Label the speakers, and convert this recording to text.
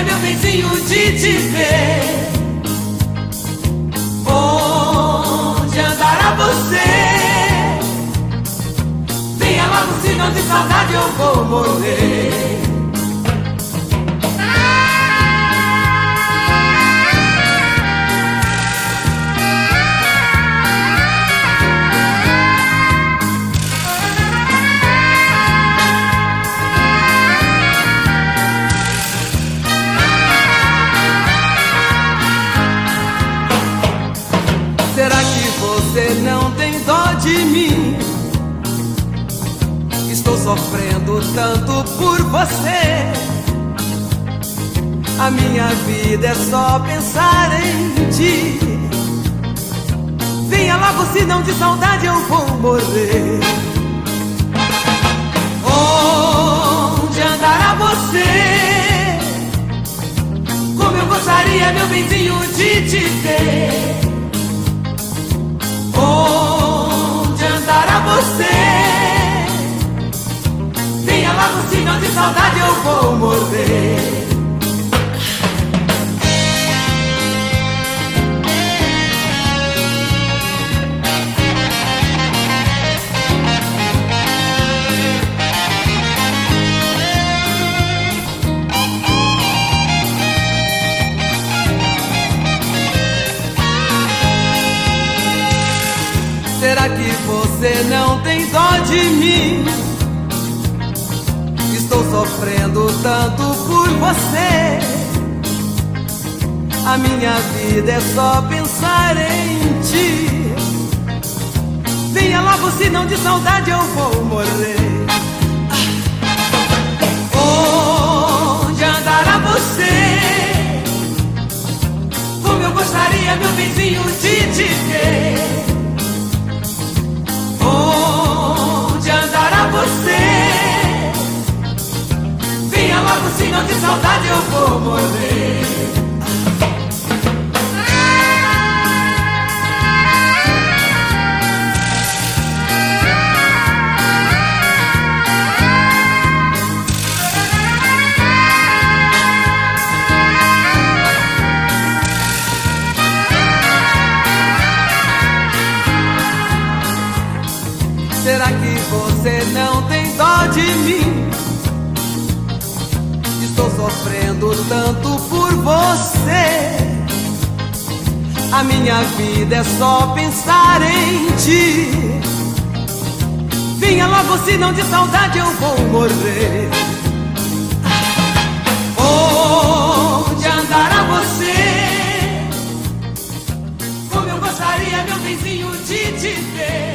Speaker 1: gostaria, meu benzinho, de te ver. Onde andará você? Venha logo, senão de saudade eu vou morrer. Não tem dó de mim? Estou sofrendo tanto por você. A minha vida é só pensar em ti. Venha logo, senão de saudade eu vou morrer. Onde andará você? Como eu gostaria, meu benzinho, de te ver. Onde Será que você não tem dó de mim? Estou sofrendo tanto por você. A minha vida é só pensar em ti. Venha logo, senão de saudade eu vou morrer. Onde andará você? Como eu gostaria, meu vizinho, de te ver. Não tem dó de mim? Estou sofrendo tanto por você. A minha vida é só pensar em ti. Venha logo, senão de saudade eu vou morrer. Onde andará você? Como eu gostaria, meu vizinho, de te ver.